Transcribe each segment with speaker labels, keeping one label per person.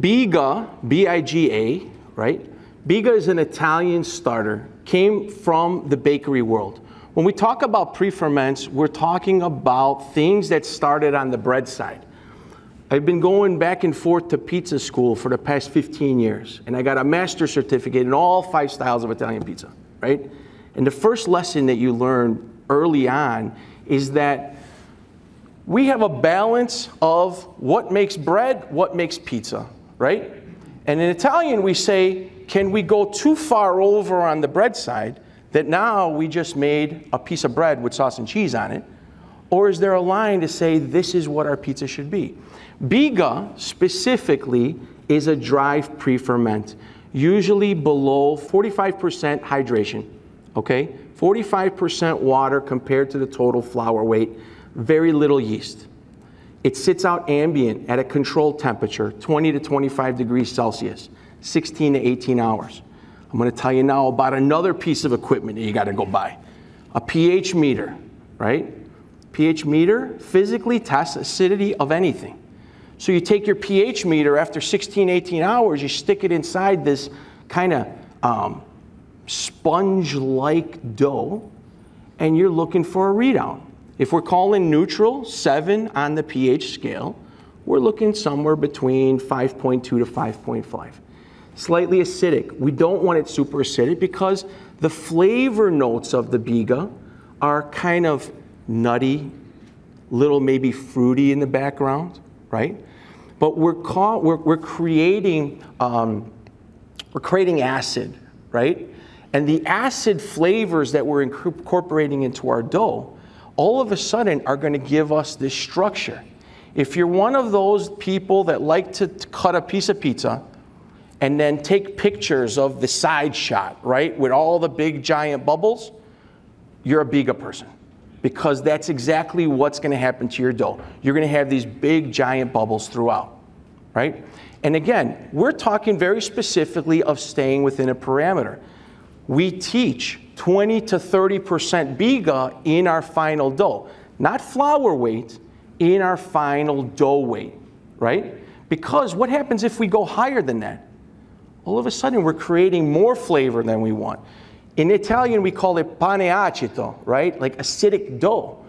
Speaker 1: Biga, B-I-G-A, right? Biga is an Italian starter, came from the bakery world. When we talk about pre-ferments, we're talking about things that started on the bread side. I've been going back and forth to pizza school for the past 15 years, and I got a master certificate in all five styles of Italian pizza, right? And the first lesson that you learn early on is that we have a balance of what makes bread, what makes pizza, right? And in Italian, we say, can we go too far over on the bread side that now we just made a piece of bread with sauce and cheese on it? Or is there a line to say this is what our pizza should be? Biga specifically is a dry pre ferment, usually below 45% hydration, okay? 45% water compared to the total flour weight, very little yeast. It sits out ambient at a controlled temperature, 20 to 25 degrees Celsius, 16 to 18 hours. I'm gonna tell you now about another piece of equipment that you gotta go buy. A pH meter, right? pH meter physically tests acidity of anything. So you take your pH meter after 16, 18 hours, you stick it inside this kind of um, sponge-like dough, and you're looking for a readout. If we're calling neutral, seven on the pH scale, we're looking somewhere between 5.2 to 5.5. Slightly acidic. We don't want it super acidic because the flavor notes of the biga are kind of nutty, little maybe fruity in the background, right? But we're, we're, we're creating um, we're creating acid, right? And the acid flavors that we're incorporating into our dough all of a sudden are going to give us this structure. If you're one of those people that like to cut a piece of pizza and then take pictures of the side shot, right, with all the big giant bubbles, you're a biga person because that's exactly what's going to happen to your dough. You're going to have these big giant bubbles throughout, right? And again, we're talking very specifically of staying within a parameter. We teach 20 to 30% biga in our final dough, not flour weight, in our final dough weight, right? Because what happens if we go higher than that? All of a sudden, we're creating more flavor than we want. In Italian, we call it pane acido, right? Like acidic dough.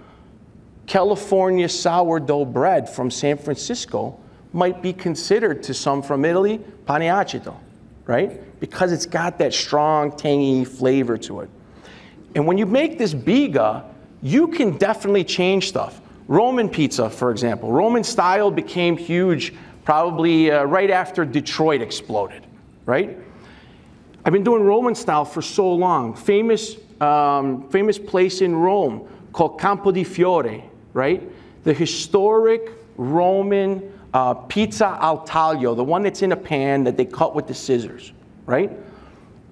Speaker 1: California sourdough bread from San Francisco might be considered to some from Italy pane acido, right? Because it's got that strong, tangy flavor to it. And when you make this biga, you can definitely change stuff. Roman pizza, for example. Roman style became huge probably uh, right after Detroit exploded, right? I've been doing Roman style for so long. Famous, um, famous place in Rome called Campo di Fiore, right? The historic Roman uh, pizza al taglio, the one that's in a pan that they cut with the scissors, right?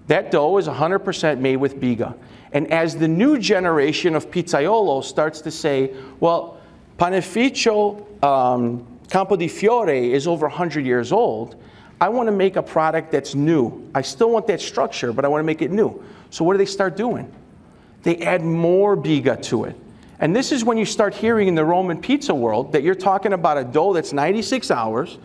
Speaker 1: That dough is 100% made with biga. And as the new generation of pizzaiolo starts to say, well, Panificio um, Campo di Fiore is over 100 years old, I want to make a product that's new. I still want that structure, but I want to make it new. So what do they start doing? They add more biga to it. And this is when you start hearing in the Roman pizza world that you're talking about a dough that's 96 hours,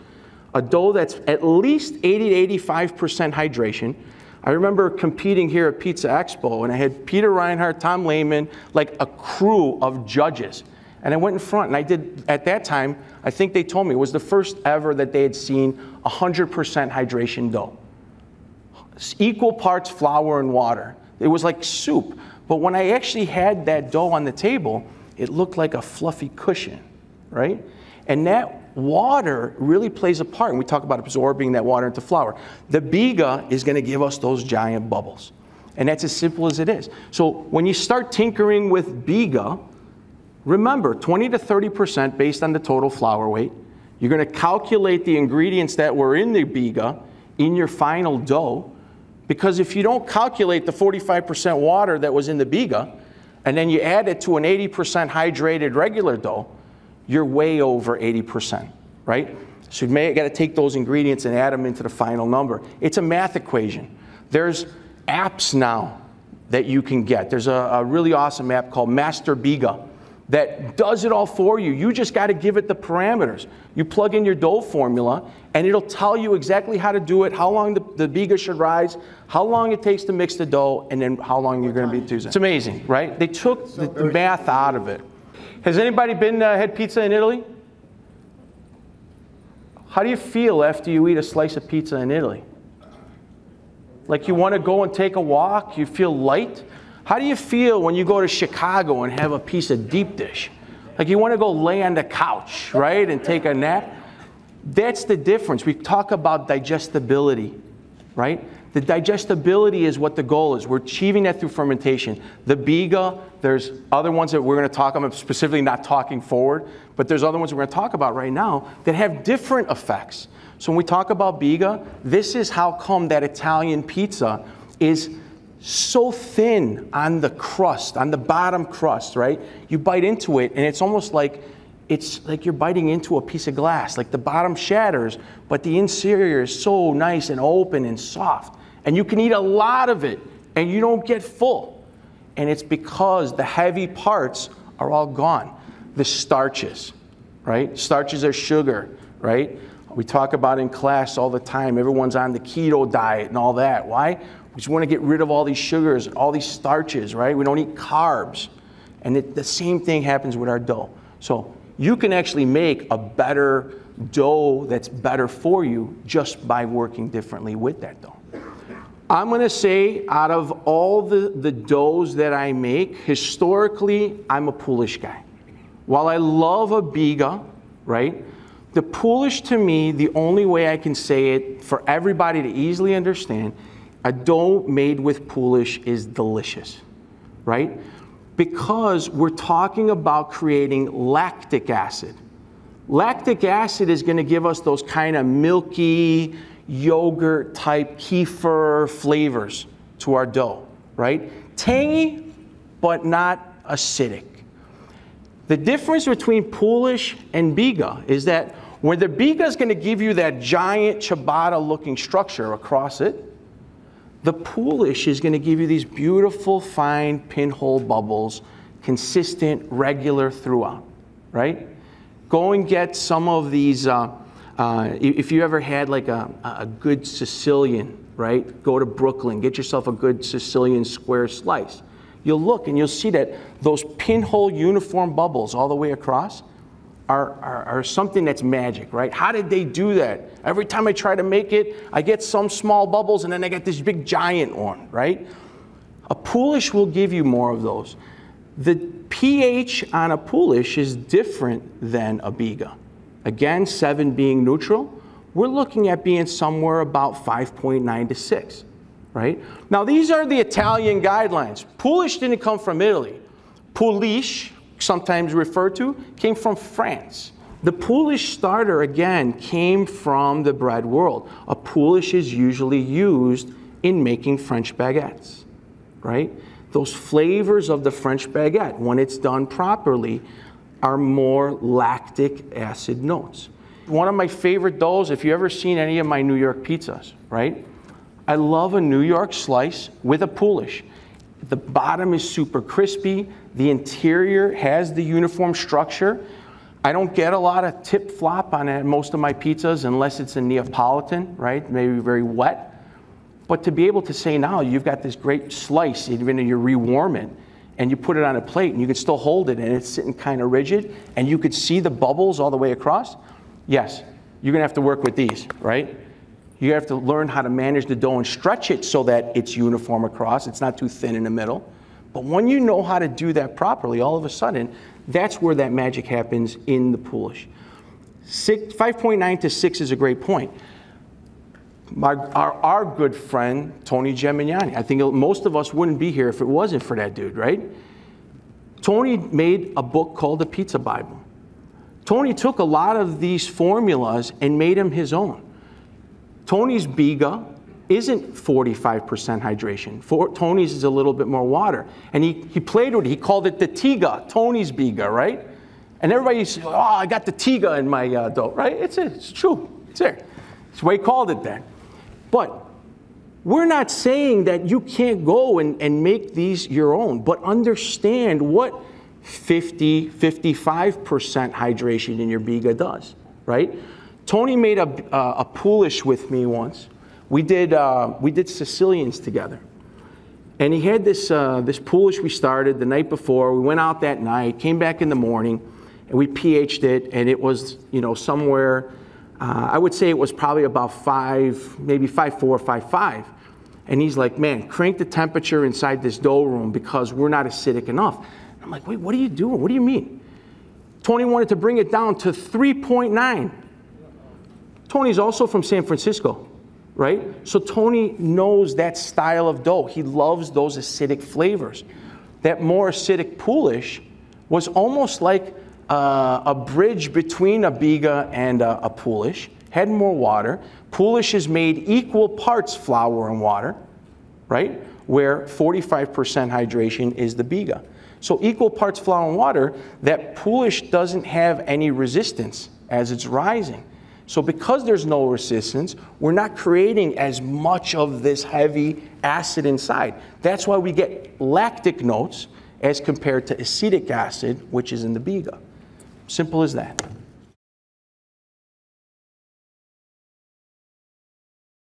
Speaker 1: a dough that's at least 80 to 85% hydration. I remember competing here at Pizza Expo, and I had Peter Reinhart, Tom Lehmann, like a crew of judges. And I went in front, and I did, at that time, I think they told me it was the first ever that they had seen 100% hydration dough. Equal parts flour and water. It was like soup. But when I actually had that dough on the table, it looked like a fluffy cushion, right? And that water really plays a part. And we talk about absorbing that water into flour. The biga is going to give us those giant bubbles. And that's as simple as it is. So when you start tinkering with biga, Remember, 20 to 30% based on the total flour weight. You're going to calculate the ingredients that were in the biga in your final dough. Because if you don't calculate the 45% water that was in the biga, and then you add it to an 80% hydrated regular dough, you're way over 80%, right? So you may got to take those ingredients and add them into the final number. It's a math equation. There's apps now that you can get. There's a, a really awesome app called Master Biga that does it all for you. You just got to give it the parameters. You plug in your dough formula, and it'll tell you exactly how to do it, how long the, the biga should rise, how long it takes to mix the dough, and then how long you're going to be using. It's amazing, right? They took the, the math out of it. Has anybody been uh, had pizza in Italy? How do you feel after you eat a slice of pizza in Italy? Like you want to go and take a walk? You feel light? How do you feel when you go to Chicago and have a piece of deep dish? Like you want to go lay on the couch, right, and take a nap? That's the difference. We talk about digestibility, right? The digestibility is what the goal is. We're achieving that through fermentation. The biga, there's other ones that we're going to talk about, specifically not talking forward, but there's other ones we're going to talk about right now that have different effects. So when we talk about biga, this is how come that Italian pizza is so thin on the crust, on the bottom crust, right? You bite into it and it's almost like it's like you're biting into a piece of glass. Like the bottom shatters, but the interior is so nice and open and soft. And you can eat a lot of it and you don't get full. And it's because the heavy parts are all gone. The starches, right? Starches are sugar, right? We talk about in class all the time. Everyone's on the keto diet and all that. Why? We just want to get rid of all these sugars, all these starches, right? We don't eat carbs. And it, the same thing happens with our dough. So you can actually make a better dough that's better for you just by working differently with that dough. I'm going to say out of all the, the doughs that I make, historically, I'm a poolish guy. While I love a biga, right? The Poolish to me, the only way I can say it for everybody to easily understand a dough made with poolish is delicious, right? Because we're talking about creating lactic acid. Lactic acid is going to give us those kind of milky, yogurt type kefir flavors to our dough, right? Tangy, but not acidic. The difference between poolish and Biga is that when the Biga is going to give you that giant ciabatta looking structure across it, the poolish is going to give you these beautiful, fine pinhole bubbles, consistent, regular throughout, right? Go and get some of these. Uh, uh, if you ever had like a, a good Sicilian, right? Go to Brooklyn, get yourself a good Sicilian square slice. You'll look and you'll see that those pinhole uniform bubbles all the way across are, are, are, something that's magic, right? How did they do that? Every time I try to make it, I get some small bubbles and then I get this big giant one, right? A poolish will give you more of those. The pH on a poolish is different than a Biga. Again, 7 being neutral, we're looking at being somewhere about 5.9 to 6, right? Now, these are the Italian guidelines. Poolish didn't come from Italy. Poolish sometimes referred to, came from France. The poolish starter, again, came from the bread world. A poolish is usually used in making French baguettes, right? Those flavors of the French baguette, when it's done properly, are more lactic acid notes. One of my favorite doughs, if you've ever seen any of my New York pizzas, right? I love a New York slice with a poolish. The bottom is super crispy. The interior has the uniform structure. I don't get a lot of tip flop on most of my pizzas unless it's a Neapolitan, right? Maybe very wet. But to be able to say now you've got this great slice, even if you rewarm it, and you put it on a plate and you can still hold it and it's sitting kind of rigid and you could see the bubbles all the way across, yes, you're gonna have to work with these, right? You have to learn how to manage the dough and stretch it so that it's uniform across. It's not too thin in the middle. But when you know how to do that properly, all of a sudden, that's where that magic happens in the poolish. 5.9 to 6 is a great point. My, our, our good friend, Tony Gemignani, I think most of us wouldn't be here if it wasn't for that dude, right? Tony made a book called the Pizza Bible. Tony took a lot of these formulas and made them his own. Tony's Biga isn't 45% hydration. For, Tony's is a little bit more water. And he, he played with it. He called it the Tiga, Tony's Biga, right? And everybody said, oh, I got the Tiga in my uh, dough, right? It's, it's true. It's there. It's why he called it that. But we're not saying that you can't go and, and make these your own, but understand what 50, 55% hydration in your Biga does, right? Tony made a, a, a poolish with me once. We did, uh, we did Sicilians together. And he had this, uh, this poolish we started the night before. We went out that night, came back in the morning, and we pH'd it, and it was, you know, somewhere, uh, I would say it was probably about five, maybe five four, five five. And he's like, man, crank the temperature inside this dough room because we're not acidic enough. I'm like, wait, what are you doing? What do you mean? Tony wanted to bring it down to 3.9. Tony's also from San Francisco, right? So Tony knows that style of dough. He loves those acidic flavors. That more acidic poolish was almost like uh, a bridge between a biga and a, a poolish. Had more water. Poolish is made equal parts flour and water, right? Where 45% hydration is the biga. So equal parts flour and water, that poolish doesn't have any resistance as it's rising. So because there's no resistance, we're not creating as much of this heavy acid inside. That's why we get lactic notes as compared to acetic acid, which is in the biga. Simple as that.